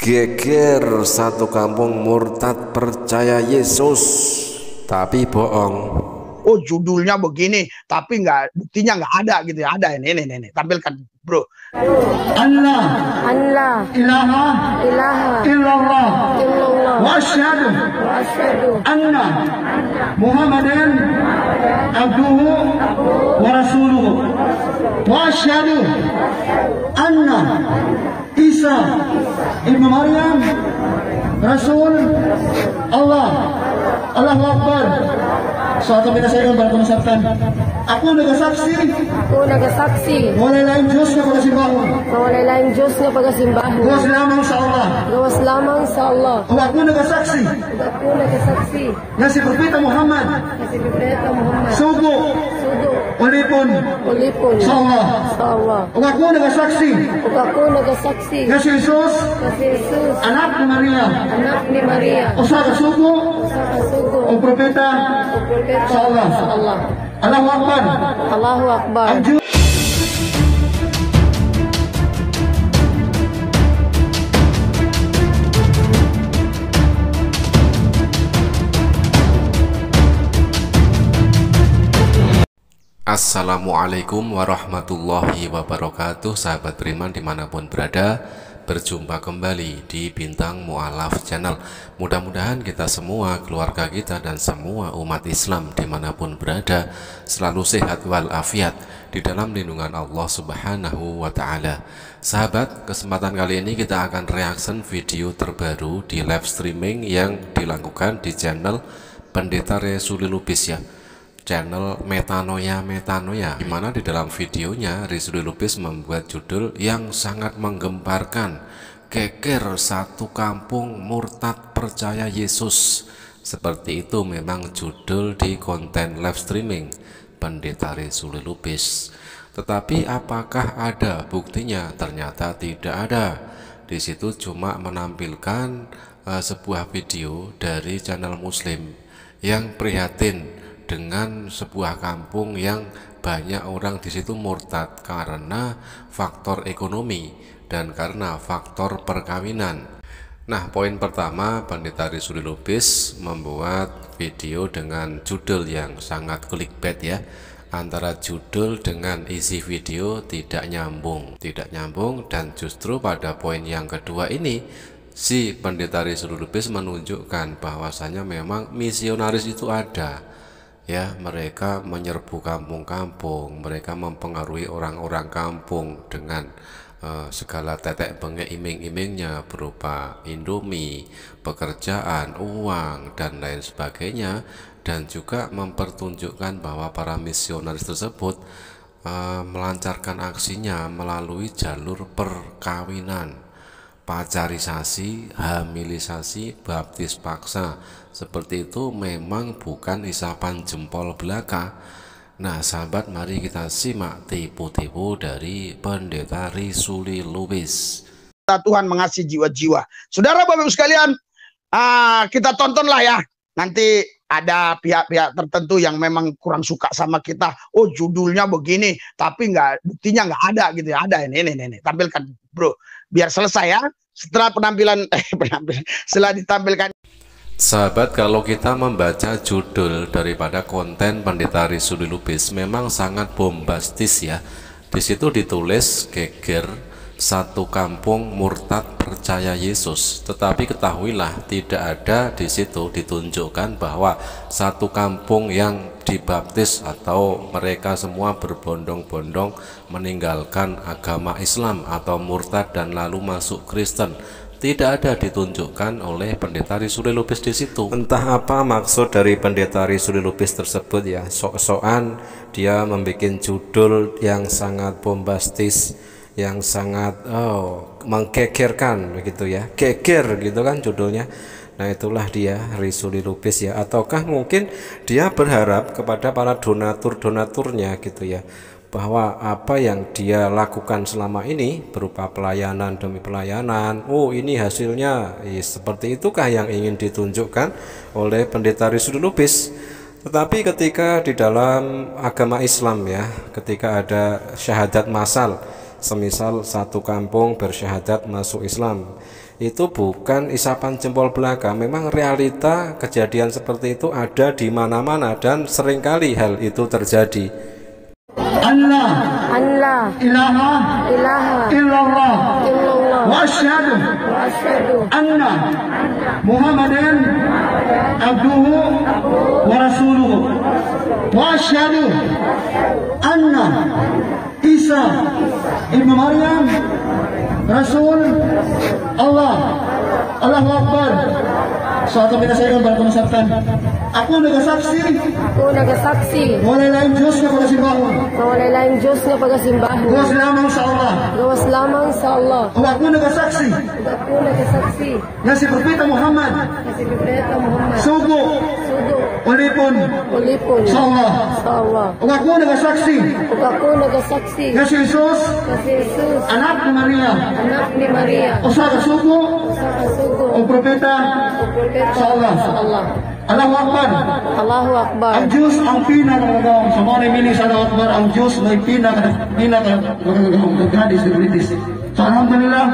Geger satu kampung murtad percaya Yesus. Tapi bohong. Oh judulnya begini, tapi nggak buktinya nggak ada gitu ya. Ada ini, ini, ini, tampilkan bro. Allah. Allah. Ilaha. Ilaha. Illallah. Illallah. Wa asyhadu wa asyhadu anna. Muhammadan abduhu wa rasuluhu. Wa asyhadu anna. Isa ibnu Maryam Rasul Allah Allahu Akbar. Suatu kita saya baru mengucapkan Aku udah saksi. Ako nagasaksi Wala lain Diyos na pagkasimbahan na walay laing Diyos nga pagasimbahan. Gawas lamang sa Allah. Gawas lamang sa Allah. Kung ako nagasaksi Ako nagasaksi na si Propeta Muhammad. Kasi Propeta Muhammad. Sugo sugo Ulipon ulipon sa Allah sa Allah. Kung ako nagasaksi Ug ako nagasaksi na si Jesus kasi Jesus Anak ni Maria. Anak ni Maria. Usa ka sugo sa kasugo O Propeta o propeta Sa Allah. sa Allah. Allahu Akbar. Allahu Akbar. Ang Assalamualaikum warahmatullahi wabarakatuh Sahabat beriman di mana pun berada. Berjumpa kembali di Bintang Mu'alaf Channel. Mudah-mudahan kita semua, keluarga kita dan semua umat Islam di mana pun berada Selalu sehat walafiat di dalam lindungan Allah subhanahu wa ta'ala. Sahabat, kesempatan kali ini kita akan reaction video terbaru di live streaming yang dilakukan di channel Pendeta Resuli Lubis ya channel Metanoia Metanoia di mana di dalam videonya Rizuli Lubis membuat judul yang sangat menggemparkan Geger satu kampung murtad percaya Yesus. Seperti itu memang judul di konten live streaming Pendeta Rizuli Lubis. Tetapi apakah ada buktinya? Ternyata tidak ada. Di situ cuma menampilkan eh, sebuah video dari channel muslim yang prihatin dengan sebuah kampung yang banyak orang di situ murtad karena faktor ekonomi dan karena faktor perkawinan. Nah, poin pertama Pendeta Rizuli Lubis membuat video dengan judul yang sangat clickbait ya. Antara judul dengan isi video tidak nyambung, tidak nyambung dan justru pada poin yang kedua ini si Pendeta Rizuli Lubis menunjukkan bahwasanya memang misionaris itu ada ya mereka menyerbu kampung-kampung mereka mempengaruhi orang-orang kampung dengan uh, segala tetek bengek iming-imingnya berupa indomie pekerjaan uang dan lain sebagainya dan juga mempertunjukkan bahwa para misionaris tersebut uh, melancarkan aksinya melalui jalur perkawinan pacarisasi, hamilisasi, baptis paksa seperti itu memang bukan isapan jempol belaka Nah sahabat mari kita simak tipu-tipu dari pendeta Risuli Lubis Tuhan mengasihi jiwa-jiwa. Saudara Bapak Ibu sekalian, ah, kita tontonlah ya. Nanti ada pihak-pihak tertentu yang memang kurang suka sama kita. Oh judulnya begini, tapi nggak buktinya nggak ada gitu ya. Ada ini, ini, ini. Tampilkan bro, biar selesai ya. Setelah penampilan, eh penampilan, setelah ditampilkan Sahabat, kalau kita membaca judul daripada konten Pendeta Risuli Lubis memang sangat bombastis ya. Di situ ditulis geger satu kampung murtad percaya Yesus. Tetapi ketahuilah tidak ada di situ ditunjukkan bahwa satu kampung yang dibaptis atau mereka semua berbondong-bondong meninggalkan agama Islam atau murtad dan lalu masuk Kristen tidak ada ditunjukkan oleh pendeta Risuli Lubis di situ. Entah apa maksud dari pendeta Risuli Lubis tersebut ya. Sok-sokan dia membuat judul yang sangat bombastis, yang sangat oh mengkekerkan begitu ya. Keker gitu kan judulnya. Nah itulah dia Risuli Lubis ya Ataukah mungkin dia berharap kepada para donatur-donaturnya gitu ya bahwa apa yang dia lakukan selama ini berupa pelayanan demi pelayanan oh ini hasilnya eh, seperti itukah yang ingin ditunjukkan oleh pendeta Rizul Lubis tetapi ketika di dalam agama Islam ya ketika ada syahadat masal semisal satu kampung bersyahadat masuk Islam. Itu bukan isapan jempol belaka. Memang realita kejadian seperti itu ada di mana-mana dan sering kali hal itu terjadi. Allah. Allah. Ilaha. Ilaha. Illallah. Illallah. Wa asyhadu wa asyhadu anna Muhammadan abduhu wa rasuluhu. Wa asyhadu anna Isa ibnu Maryam Rasul Allah Allahu Akbar. Suatu kita saya berkemasatan Aku naga saksi. Ako nagasaksi Wala lain Diyos na pagkasimbaho na wala laing Diyos nga pagasimbaho. Gawas lamang sa Allah. Gawas lamang sa Allah. O ako naga saksi. Ug ako nagasaksi Na si Propeta Muhammad. Na si Propeta Muhammad. Sugo Ulipon ulipon sa Allah sa Allah. O ako naga saksi Ug ako nagasaksi Na si Jesus na si Jesus Anak ni Maria anak ni Maria O sa kasugo sa kasugo O Propeta o propeta Sa Allah. sa Allah. Allahu Akbar Allahu Akbar. Ang Diyos ang pinakamagawang sa mga namiling sa Allahu Akbar ang Diyos may pinaka pinakamagawang gadis di British So Alhamdulillah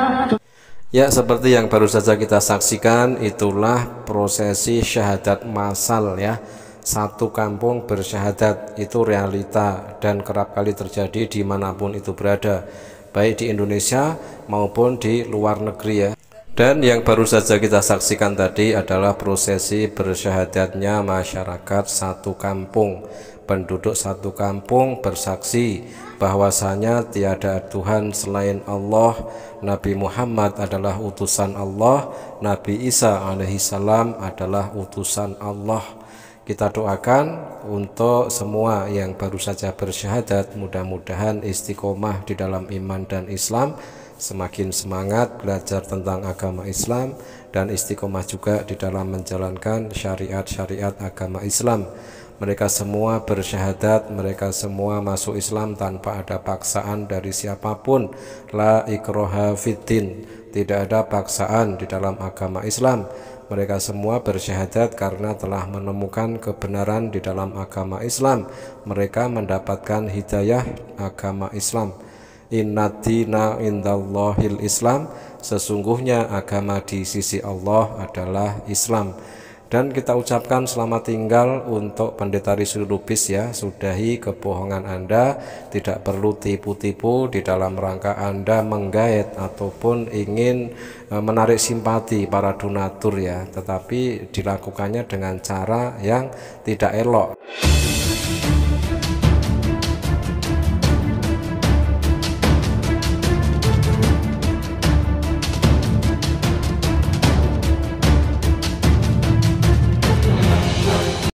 Ya, seperti yang baru saja kita saksikan, itulah prosesi syahadat massal ya. Satu kampung bersyahadat itu realita dan kerap kali terjadi di mana pun itu berada, baik di Indonesia maupun di luar negeri ya. Dan yang baru saja kita saksikan tadi adalah prosesi bersyahadatnya masyarakat satu kampung. Penduduk satu kampung bersaksi bahwasanya tiada Tuhan selain Allah, Nabi Muhammad adalah utusan Allah, Nabi Isa alaihissalam adalah utusan Allah. Kita doakan untuk semua yang baru saja bersyahadat, mudah-mudahan istiqomah di dalam iman dan Islam, semakin semangat belajar tentang agama Islam dan istiqomah juga di dalam menjalankan syariat-syariat agama Islam. Mereka semua bersyahadat, mereka semua masuk Islam tanpa ada paksaan dari siapa pun. La ikroha fiddin, tidak ada paksaan di dalam agama Islam. Mereka semua bersyahadat karena telah menemukan kebenaran di dalam agama Islam. Mereka mendapatkan hidayah agama Islam. Inna dina indallahil Islam. Sesungguhnya agama di sisi Allah adalah Islam. Dan kita ucapkan selamat tinggal untuk pendeta Rizky Lubis ya. Sudahi kebohongan Anda. Tidak perlu tipu-tipu di dalam rangka Anda menggait ataupun ingin e, menarik simpati para donatur ya. Tetapi dilakukannya dengan cara yang tidak elok